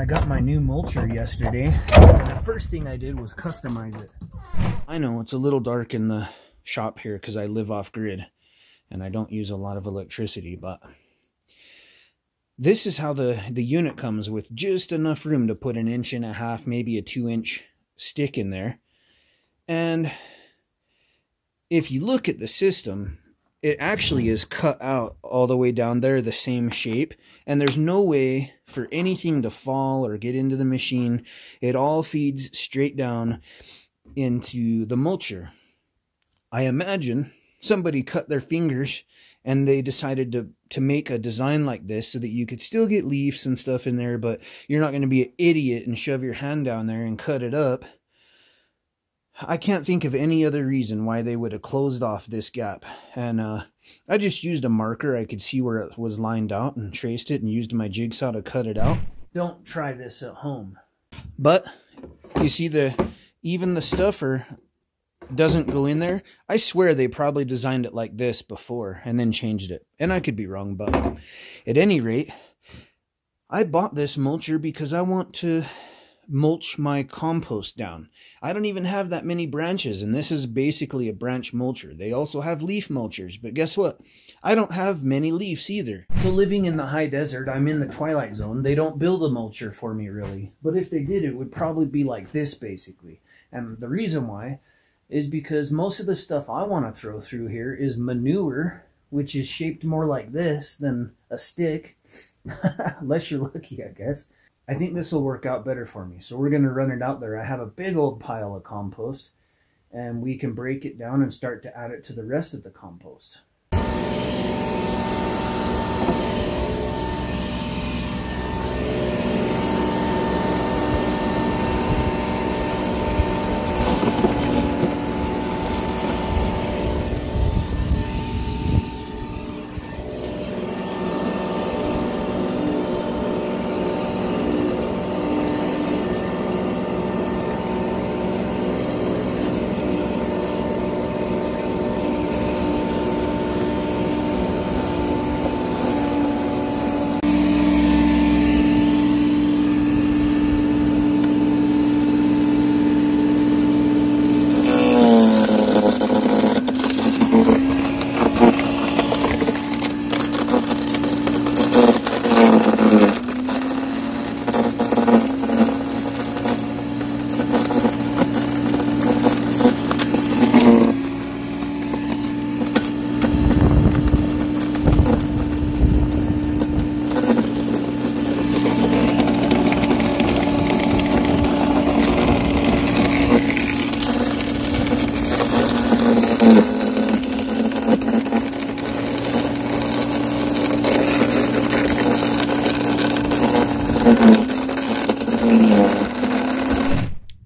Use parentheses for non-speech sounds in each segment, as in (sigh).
I got my new mulcher yesterday, and the first thing I did was customize it. I know it's a little dark in the shop here because I live off grid and I don't use a lot of electricity, but this is how the, the unit comes with just enough room to put an inch and a half, maybe a two inch stick in there. And if you look at the system, it actually is cut out all the way down there the same shape and there's no way for anything to fall or get into the machine. It all feeds straight down into the mulcher. I imagine somebody cut their fingers and they decided to to make a design like this so that you could still get leaves and stuff in there but you're not going to be an idiot and shove your hand down there and cut it up I can't think of any other reason why they would have closed off this gap. And uh, I just used a marker. I could see where it was lined out and traced it and used my jigsaw to cut it out. Don't try this at home. But you see the even the stuffer doesn't go in there. I swear they probably designed it like this before and then changed it. And I could be wrong, but at any rate, I bought this mulcher because I want to mulch my compost down. I don't even have that many branches, and this is basically a branch mulcher. They also have leaf mulchers, but guess what? I don't have many leaves either. So living in the high desert, I'm in the twilight zone. They don't build a mulcher for me, really. But if they did, it would probably be like this, basically. And the reason why is because most of the stuff I want to throw through here is manure, which is shaped more like this than a stick. (laughs) Unless you're lucky, I guess. I think this will work out better for me. So we're going to run it out there. I have a big old pile of compost and we can break it down and start to add it to the rest of the compost.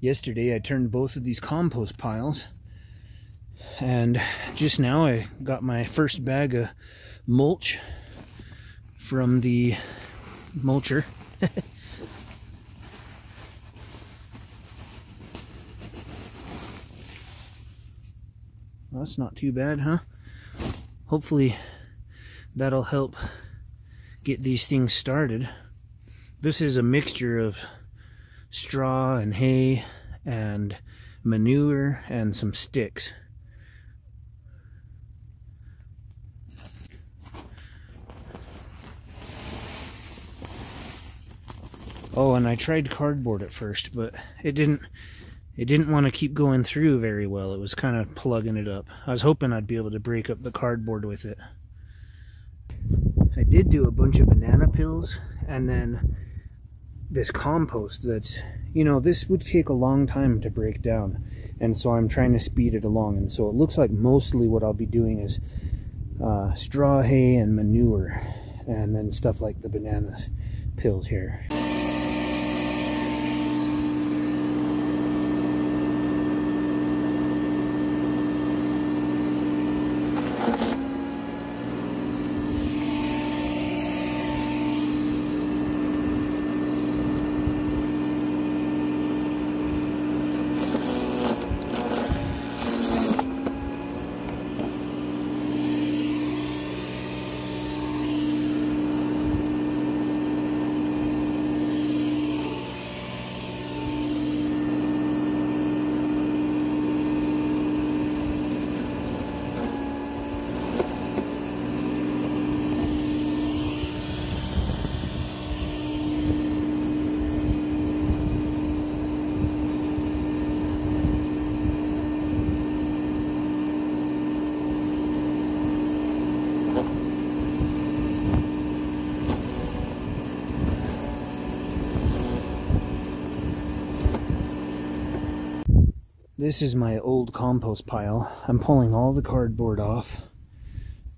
Yesterday I turned both of these compost piles and just now I got my first bag of mulch from the mulcher. (laughs) well, that's not too bad, huh? Hopefully that'll help get these things started. This is a mixture of straw and hay and manure and some sticks. Oh, and I tried cardboard at first, but it didn't it didn't want to keep going through very well. It was kind of plugging it up. I was hoping I'd be able to break up the cardboard with it. I did do a bunch of banana peels and then this compost that's, you know, this would take a long time to break down. And so I'm trying to speed it along. And so it looks like mostly what I'll be doing is uh, straw hay and manure. And then stuff like the banana peels here. This is my old compost pile. I'm pulling all the cardboard off.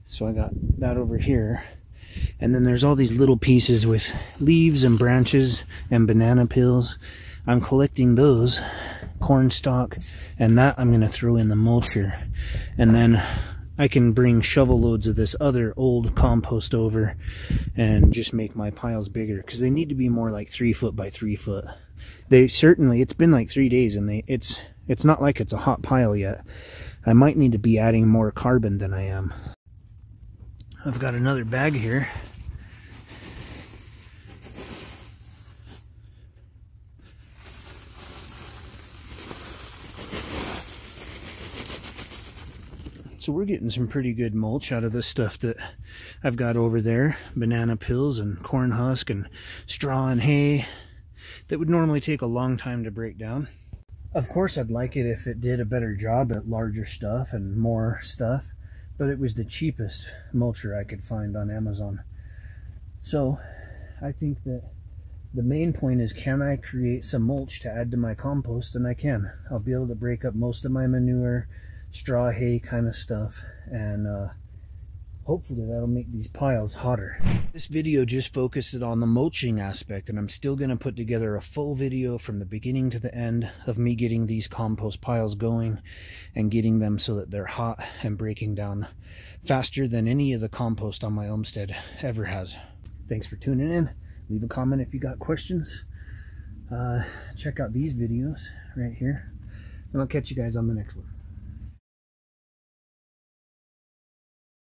So I got that over here. And then there's all these little pieces with leaves and branches and banana peels. I'm collecting those, corn stalk, and that I'm going to throw in the mulcher. And then I can bring shovel loads of this other old compost over and just make my piles bigger because they need to be more like three foot by three foot. They certainly, it's been like three days and they, it's, it's not like it's a hot pile yet. I might need to be adding more carbon than I am. I've got another bag here. So we're getting some pretty good mulch out of this stuff that I've got over there. Banana peels and corn husk and straw and hay that would normally take a long time to break down. Of course, I'd like it if it did a better job at larger stuff and more stuff, but it was the cheapest mulcher I could find on Amazon. So I think that the main point is can I create some mulch to add to my compost? And I can. I'll be able to break up most of my manure, straw hay kind of stuff and uh, hopefully that'll make these piles hotter. This video just focused on the mulching aspect and I'm still going to put together a full video from the beginning to the end of me getting these compost piles going and getting them so that they're hot and breaking down faster than any of the compost on my homestead ever has. Thanks for tuning in. Leave a comment if you got questions. Uh, check out these videos right here and I'll catch you guys on the next one.